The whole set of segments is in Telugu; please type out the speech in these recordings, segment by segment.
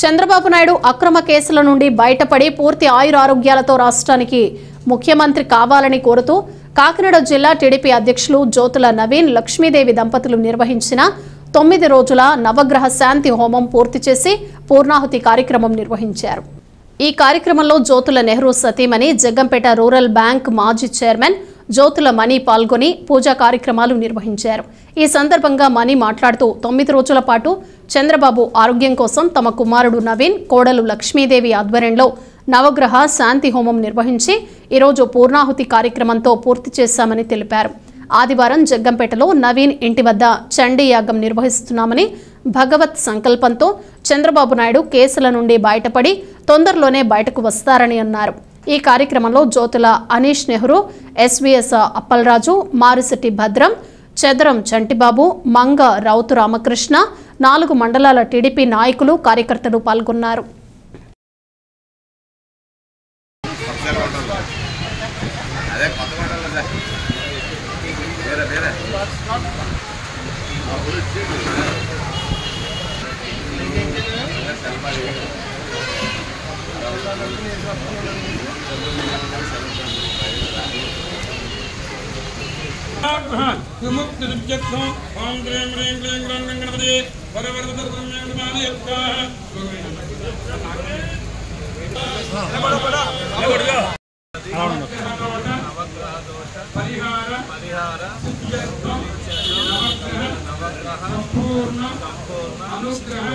చంద్రబాబు నాయుడు అక్రమ కేసుల నుండి బయటపడి పూర్తి ఆయురారోగ్యాలతో రాష్ట్రానికి ముఖ్యమంత్రి కావాలని కోరుతూ కాకినాడ జిల్లా టీడీపీ అధ్యక్షులు జ్యోతుల నవీన్ లక్ష్మీదేవి దంపతులు నిర్వహించిన తొమ్మిది రోజుల నవగ్రహ శాంతి హోమం పూర్తి చేసి పూర్ణాహుతి కార్యక్రమం నిర్వహించారు. ఈ కార్యక్రమంలో జ్యోతుల నెహ్రూ సతీమణి జగ్గంపేట రూరల్ బ్యాంక్ మాజీ చైర్మన్ జ్యోతుల మణి పాల్గొని పూజా కార్యక్రమాలు నిర్వహించారు. ఈ సందర్భంగా మణి మాట్లాడుతూ తొమ్మిది రోజుల పాటు చంద్రబాబు ఆరోగ్యం కోసం తమ కుమారుడు నవీన్ కోడలు లక్ష్మీదేవి ఆధ్వర్యంలో నవగ్రహ శాంతి హోమం నిర్వహించి ఈరోజు పూర్ణాహుతి కార్యక్రమంతో పూర్తి చేశామని తెలిపారు. ఆదివారం జగ్గంపేటలో నవీన్ ఇంటి వద్ద చండీ యాగం నిర్వహిస్తున్నామని భగవత్ సంకల్పంతో చంద్రబాబు నాయుడు కేసుల నుండి బయటపడి తొందరలోనే బయటకు వస్తారని అన్నారు. ఈ కార్యక్రమంలో జ్యోతుల అనీష్ నెహ్రూ ఎస్వీఎస్ అప్పలరాజు మారిశెట్టి భద్రం చెదరం చంటిబాబు మంగ రౌతు రామకృష్ణ నాలుగు మండలాల టీడీపీ నాయకులు కార్యకర్తలు పాల్గొన్నారు. అదే விமுக்திருப்யத்வம் ஓம் கிரீம் கிரீம் கிரீம் கிரீம் கங்கணபதி வரவரதர் பிரம்மேண்டமான பரிகார பரிகார சம்பூர்ண அனுகிரக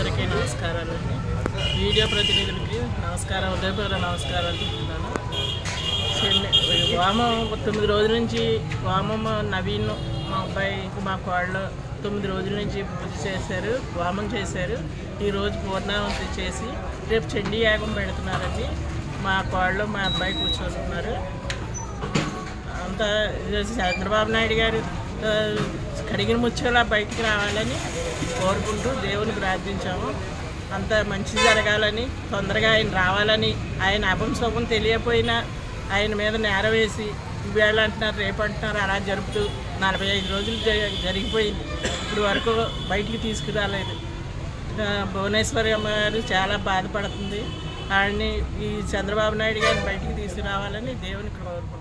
అందరికీ నమస్కారాలు మీడియా ప్రతినిధులకి నమస్కారం ఉదయపూర్వ నమస్కారాలు చెప్తున్నాను. చెన్నై వామం తొమ్మిది రోజుల నుంచి వామం నవీన్ మా అబ్బాయి మా కోళ్ళు తొమ్మిది రోజుల నుంచి పూజ చేశారు వామం చేశారు. ఈరోజు పూర్ణావతి చేసి రేపు చెండి యాగం పెడుతున్నారండి. మా కోళ్ళు మా అబ్బాయి కూర్చోనున్నారు అంతా ఇది చంద్రబాబు నాయుడు గారు కడిగిన ముచ్చేలా బయటికి రావాలని కోరుకుంటూ దేవుని ప్రార్థించాము. అంత మంచి జరగాలని తొందరగా ఆయన రావాలని ఆయన అభం శుభం తెలియపోయినా ఆయన మీద నేరవేసి ఇవేళ అంటున్నారు రేపు అంటున్నారు అలా జరుపుతూ నలభై ఐదు రోజులు జరిగిపోయింది. ఇప్పుడు వరకు బయటికి తీసుకురాలేదు. భువనేశ్వరి అమ్మగారు చాలా బాధపడుతుంది. ఆయన్ని ఈ చంద్రబాబు నాయుడు గారిని బయటికి తీసుకురావాలని దేవుని కోరుకుంటున్నాను